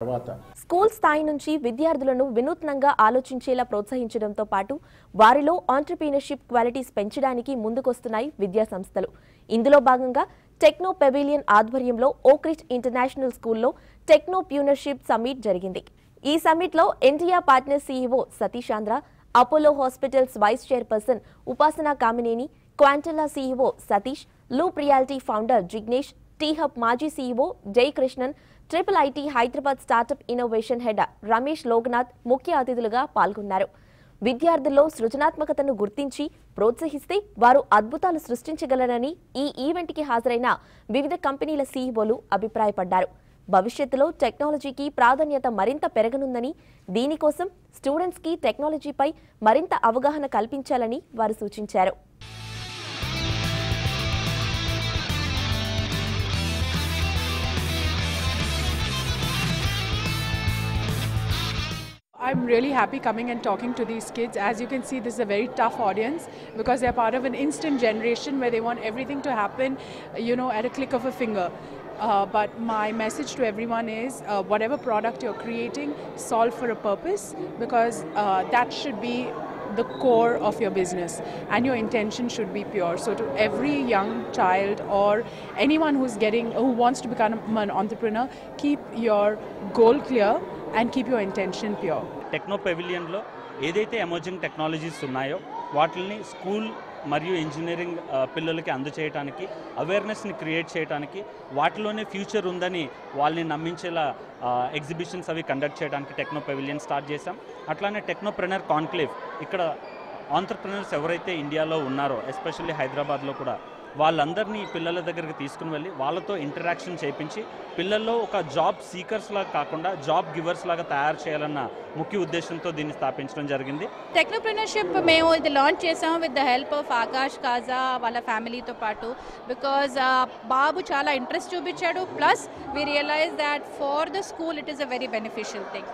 తర్వాత స్కూల్ స్థాయి నుంచి విద్యార్థులను వినూత్నంగా ఆలోచించేలా ప్రోత్సహించడంతో పాటు వారిలో ఆంటర్ప్రీనర్షిప్ క్వాలిటీస్ పెంచడానికి ముందుకొస్తున్నాయి విద్యా సంస్థలు ఇందులో భాగంగా టెక్నో పెవిలియన్ ఆధ్వర్యంలో ఓక్రిచ్ ఇంటర్నేషనల్ స్కూల్లో టెక్నో ప్యూనర్షిప్ సమ్మిట్ జరిగింది. ఈ సమ్మిట్లో NTR partner CEO Satish Andhra Apollo Hospitals vice chairperson Upasana Kamineni Quantela CEO Satish Loop Reality founder Jignesh T Hub మాజీ CEO Jayakrishnan triple IT Hyderabad startup innovation head Ramesh Loknath ముఖ్య అతిథులుగా పాల్గొన్నారు. విద్యార్థుల్లో సృజనాత్మకతను గుర్తించి ప్రోత్సహిస్తే వారు అద్భుతాలు సృష్టించగలరని ఈ ఈవెంట్కి హాజరైన వివిధ కంపెనీల సీఈఓలు అభిప్రాయపడ్డారు. భవిష్యత్తులో టెక్నాలజీకి ప్రాధాన్యత మరింత పెరగనుందని దీనికోసం స్టూడెంట్స్కి టెక్నాలజీపై మరింత అవగాహన కల్పించాలని వారు సూచించారు. I'm really happy coming and talking to these kids. As you can see, this is a very tough audience because they're part of an instant generation where they want everything to happen, you know, at a click of a finger. Uh, but my message to everyone is uh, whatever product you're creating, solve for a purpose because uh, that should be the core of your business and your intention should be pure so to every young child or anyone who's getting who wants to become an entrepreneur keep your goal clear and keep your intention pure techno పెవిలియన్లో ఏదైతే emerging technologies ఉన్నాయో వాటిని school మరియు engineering పిల్లలకి అందచేయడానికి అవేర్నెస్ని create చేయడానికి వాటిలోనే future ఉందని వాళ్ళని నమ్మించేలా ఎగ్జిబిషన్స్ అవి కండక్ట్ చేయడానికి టెక్నో పెవిలియన్ స్టార్ట్ చేశాం. అట్లానే టెక్నోప్రెనర్ కాన్క్లేవ్ ఇక్కడ ఆంటర్ప్రినర్స్ ఎవరైతే ఇండియాలో ఉన్నారో ఎస్పెషల్లీ హైదరాబాద్లో కూడా వాళ్ళందరినీ పిల్లల దగ్గరికి తీసుకుని వెళ్ళి వాళ్ళతో ఇంటరాక్షన్ చేయించి పిల్లల్లో ఒక జాబ్ సీకర్స్ లాగా కాకుండా జాబ్ గివర్స్ లాగా తయారు చేయాలన్న ముఖ్య ఉద్దేశంతో దీన్ని స్థాపించడం జరిగింది. టెక్నోప్రెనర్షిప్ మేము ఇది లాంచ్ చేసాం with the help of Aakash Kaja వాళ్ళ ఫ్యామిలీతో పాటు. బికాజ్ బాబు చాలా ఇంట్రెస్ట్ చూపించాడు. Plus we realise that for the school it is a very beneficial thing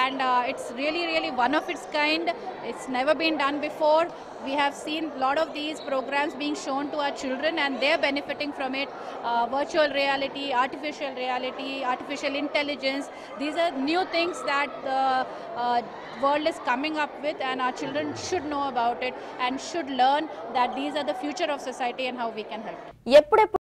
and it's really really one of its kind it's never been done before we have seen a lot of these programs being shown to our children and they're benefiting from it. Uh, virtual reality, artificial reality, artificial intelligence. These are new things that the uh, world is coming up with and our children should know about it and should learn that these are the future of society and how we can help.